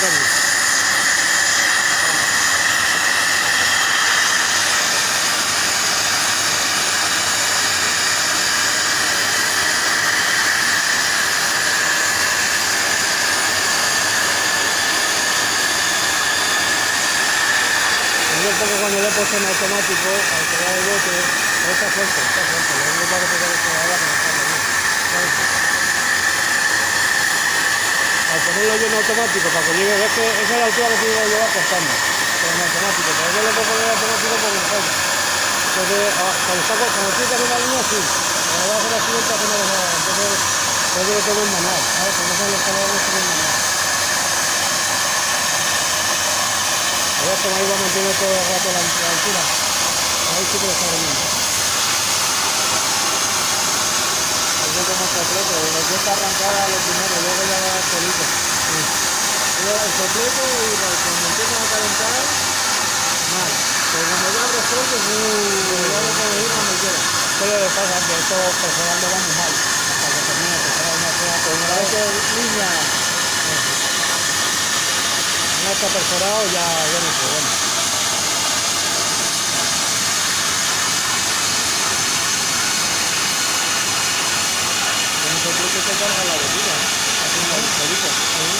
Yo porque cuando le he puesto en automático, al pegar el bote, está fuerte, está fuerte. Lo único que que ahora que no está bien. Ponerlo yo en automático, para que llegue, ves que esa es la altura que tengo que llevar costando. Pero en automático, pero yo le puedo poner en automático porque me falla. Entonces, ah, cuando, está, cuando estoy haciendo la línea, sí. Cuando bajo la siguiente, hace menos nada. Entonces, yo creo que tengo en manual, ¿sabes? Cuando son los calores, tengo en manual. A ver cómo ahí va a mantener todo el rato la, la altura. Ahí sí que lo está viendo. Es que como completo, me cuesta arrancar a lo primero, va solito. Yo el completo y cuando empiezan a calentar, mal. Pero cuando ya abre fuerte, muy... ya lo puedo ir cuando quiera. Pero lo que pasa es que esto perforando va muy mal. Hasta que termine de perforar una zona con una vez línea, no está perforado, ya, ya no hay problema. con el completo te carga la botella, ¿eh? haciendo el solito.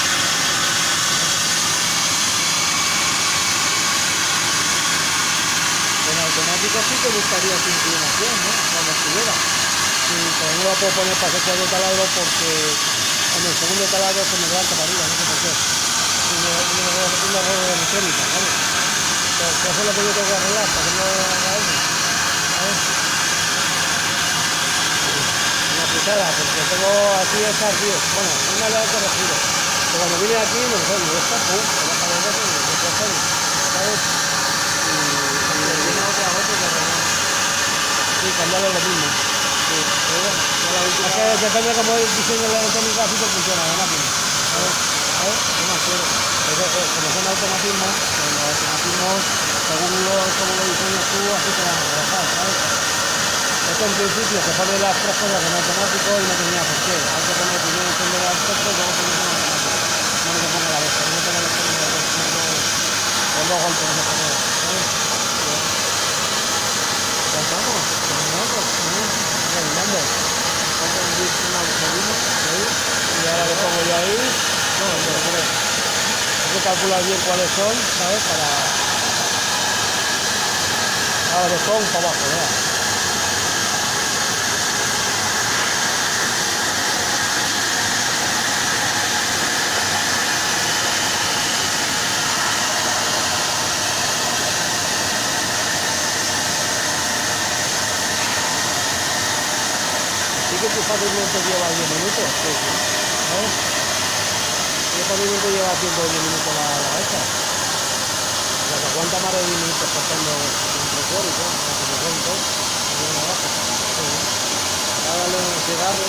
Automático sí que buscaría su inclinación, ¿no? Cuando estuviera. Sí, pero no la puedo poner para hacer cuatro taladros porque en el segundo taladro se me levanta para arriba, no sé por qué. Un, error- de mecánica, ¿sabes? Pero que eso es lo que yo tengo que arreglar para que no haga eso. Una putada, porque tengo aquí esas 10. Bueno, una la he corregido. Pero cuando vine aquí me dijo, y esta, pum, se baja de dos y me ¿sabes? Y, Y le y, tiene otra vez que arreglar. Sí, cambiarlo lo mismo. Sí, pero bueno, la. Es que depende de cómo el diseño de la electrónica, así que funciona la máquina. ¿Sabes? ¿Sabes? No me acuerdo. Eh, como son automatismos, pues los automatismos, según lo, como lo diseñas tú, así te van a trabajar, ¿sabes? Esto en principio se pone las tres cosas en automático y no tenía por qué. Hay que poner primero el aspecto y luego poner en automático. No me ponga a la vez, no me ponga los tres, los dos golpes de esa manera, ¿sabes? ¿Ya estamos? ¿Terminamos? Terminando. ¿Cuánto una seguimos? ¿Ahí? Y ahora le pongo yo ahí. No, yo creo. Hay que calcular bien cuáles son, ¿sabes? Para. Ahora de son para abajo, ¿verdad? Que tu pavimento lleva 10 minutos. Sí, sí. ¿Sabes? ¿Qué pavimento lleva 110 minutos la, la esta? O sea, aguanta más de 10 minutos cortando un se le un cigarro.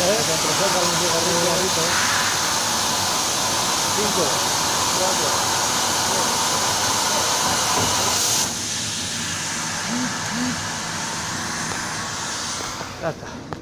¿Eh? Para un cigarrillo. Un cigarrito. Cinco. Cuatro. Ya está.